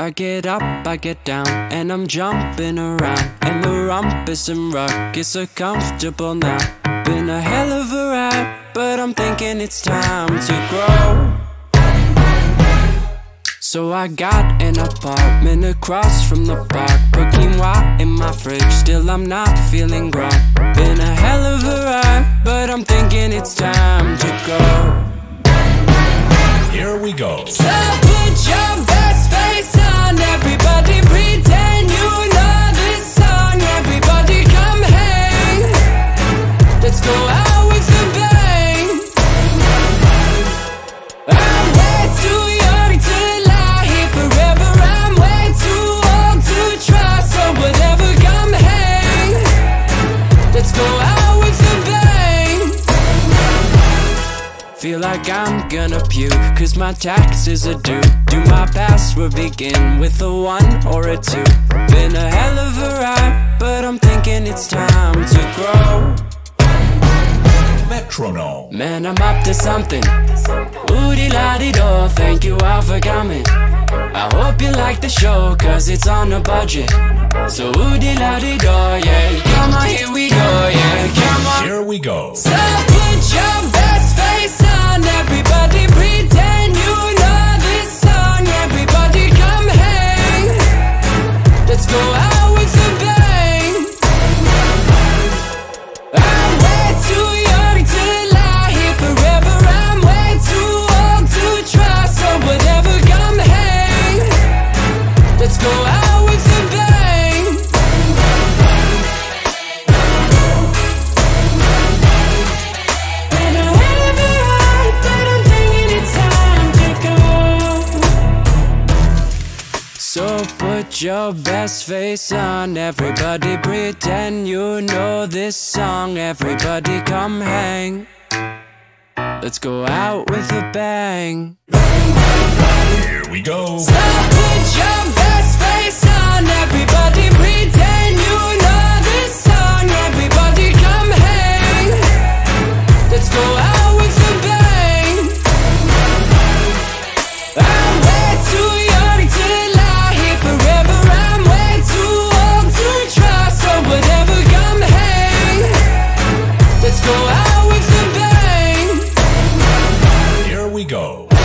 I get up, I get down, and I'm jumping around. And the rumpus and ruckus so comfortable now. Been a hell of a ride, but I'm thinking it's time to grow. So I got an apartment across from the park. Put quinoa in my fridge, still I'm not feeling grown. Been a hell of a ride, but I'm thinking it's time to go. Here we go. So Let's go out with a bang. I'm way too young to lie here forever. I'm way too old to try, so whatever, come hang. Let's go out with a bang. Feel like I'm gonna puke, cause my taxes are due. Do my password begin with a one or a two? Been a hell of a ride, but I'm thinking it's time Man, I'm up to something. Woody la di do, thank you all for coming. I hope you like the show, cause it's on a budget. So woody la di do, yeah. Your best face on, everybody pretend you know this song. Everybody come hang. Let's go out with a bang. Here we go. go.